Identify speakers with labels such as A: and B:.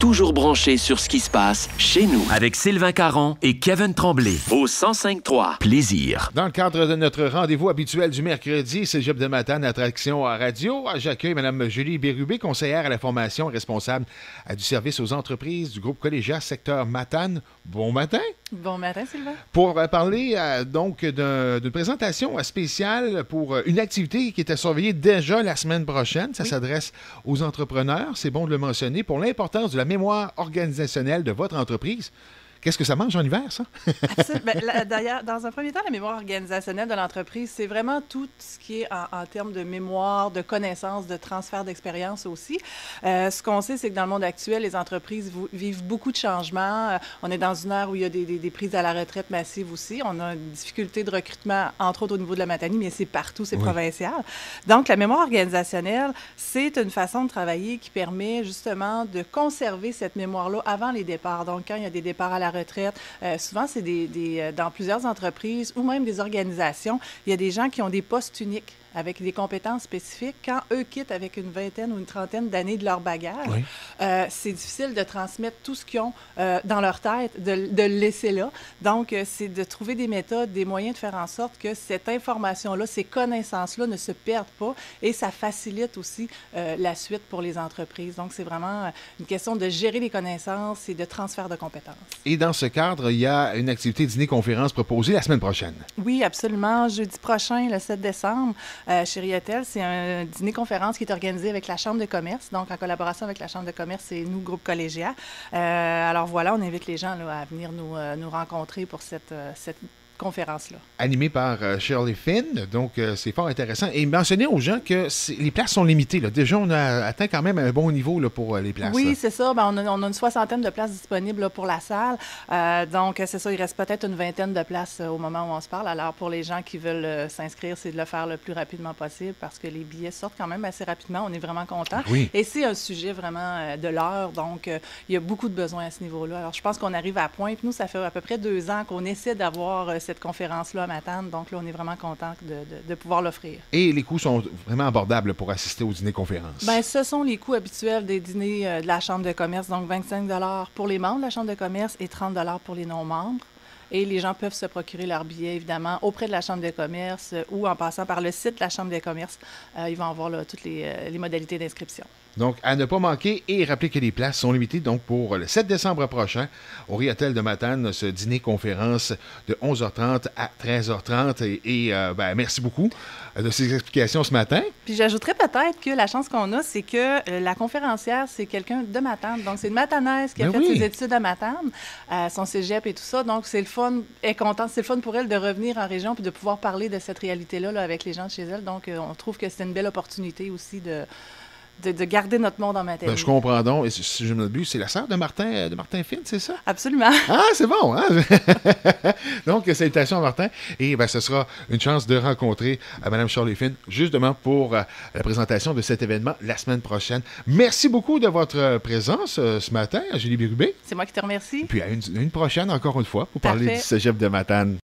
A: toujours branché sur ce qui se passe chez nous. Avec Sylvain Caron et Kevin Tremblay au 1053 Plaisir.
B: Dans le cadre de notre rendez-vous habituel du mercredi, Cégep de Matane, attraction à radio, j'accueille Mme Julie Bérubé, conseillère à la formation responsable du service aux entreprises du groupe collégial secteur Matane. Bon matin.
C: Bon matin, Sylvain.
B: Pour euh, parler euh, donc d'une présentation spéciale pour euh, une activité qui était surveillée déjà la semaine prochaine. Ça s'adresse aux entrepreneurs, c'est bon de le mentionner, pour l'importance de la mémoire organisationnelle de votre entreprise. Qu'est-ce que ça mange en hiver, ça?
C: Ben, d'ailleurs, dans un premier temps, la mémoire organisationnelle de l'entreprise, c'est vraiment tout ce qui est en, termes de mémoire, de connaissances, de transfert d'expérience aussi. Euh, ce qu'on sait, c'est que dans le monde actuel, les entreprises vivent beaucoup de changements. Euh, on est dans une ère où il y a des, prises à la retraite massives aussi. On a une difficulté de recrutement, entre autres au niveau de la matanie, mais c'est partout, c'est provincial. Donc, la mémoire organisationnelle, c'est une façon de travailler qui permet justement de conserver cette mémoire-là avant les départs. Donc, quand il y a des départs à la Euh, souvent, c'est des, des, euh, dans plusieurs entreprises ou même des organisations, il y a des gens qui ont des postes uniques avec des compétences spécifiques, quand eux quittent avec une vingtaine ou une trentaine d'années de leur bagage, euh, c'est difficile de transmettre tout ce qu'ils ont euh, dans leur tête, de, de, le laisser là. Donc, euh, c'est de trouver des méthodes, des moyens de faire en sorte que cette information-là, ces connaissances-là ne se perdent pas et ça facilite aussi la suite pour les entreprises. Donc, c'est vraiment une question de gérer les connaissances et de transfert de compétences.
B: Et dans ce cadre, il y a une activité dîner-conférence proposée la semaine prochaine.
C: Oui, absolument. Jeudi prochain, le 7 décembre, euh, chez. C'est un dîner-conférence qui est organisé avec la Chambre de commerce, donc en collaboration avec la Chambre de commerce et nous, groupe collégial. Euh, alors voilà, on invite les gens à venir nous, euh, nous rencontrer pour cette, cette conférence-là.
B: Animée par euh, Shirley Finn, donc euh, c'est fort intéressant. Et mentionner aux gens que les places sont limitées. Là. Déjà, on a atteint quand même un bon niveau là, pour euh, les places.
C: Oui, c'est ça. Ben, on, a, une soixantaine de places disponibles pour la salle. donc, c'est ça, il reste peut-être une vingtaine de places au moment où on se parle. Alors, pour les gens qui veulent s'inscrire, c'est de le faire le plus rapidement possible parce que les billets sortent quand même assez rapidement. On est vraiment content.
B: Oui.
C: Et c'est un sujet vraiment de l'heure. Donc, il y a beaucoup de besoins à ce niveau-là. Alors, je pense qu'on arrive à point. Puis nous, ça fait à peu près deux ans qu'on essaie d'avoir cette conférence-là à Matane. Donc là, on est vraiment content de, pouvoir l'offrir.
B: Et les coûts sont vraiment abordables pour assister au dîner-conférence?
C: Bien, ce sont les coûts habituels des dîners euh, de la Chambre de commerce. Donc 25 pour les membres de la Chambre de commerce et 30 pour les non-membres. Et les gens peuvent se procurer leur billet, évidemment, auprès de la Chambre de commerce euh, ou en passant par le site de la Chambre de commerce. Euh, ils vont avoir toutes les, les modalités d'inscription.
B: Donc, à ne pas manquer et rappeler que les places sont limitées donc pour le 7 décembre prochain au Riatel de Matane, ce dîner-conférence de 11h30 à 13h30. Et, euh, ben, merci beaucoup euh, de ces explications ce matin.
C: Puis j'ajouterais peut-être que la chance qu'on a, c'est que euh, la conférencière, c'est quelqu'un de Matane. Donc, c'est une Matanaise qui a ben fait ses études à Matane, son cégep et tout ça. Donc, c'est le fun, est contente, c'est le fun pour elle de revenir en région puis de pouvoir parler de cette réalité-là là, avec les gens chez elle. Donc, on trouve que c'est une belle opportunité aussi de de, garder notre monde en matériel.
B: Ben, je comprends donc. Et si je me c'est la sœur de Martin, de Martin Finn, c'est ça?
C: Absolument.
B: Ah, c'est bon. Hein? donc, salutations à Martin. Et ben, ce sera une chance de rencontrer euh, Mme Charlie Finn, justement pour euh, la présentation de cet événement la semaine prochaine. Merci beaucoup de votre euh, présence ce matin, Julie Birubé.
C: C'est moi qui te remercie.
B: Puis à une, prochaine, encore une fois, pour parler du cégep de Matane.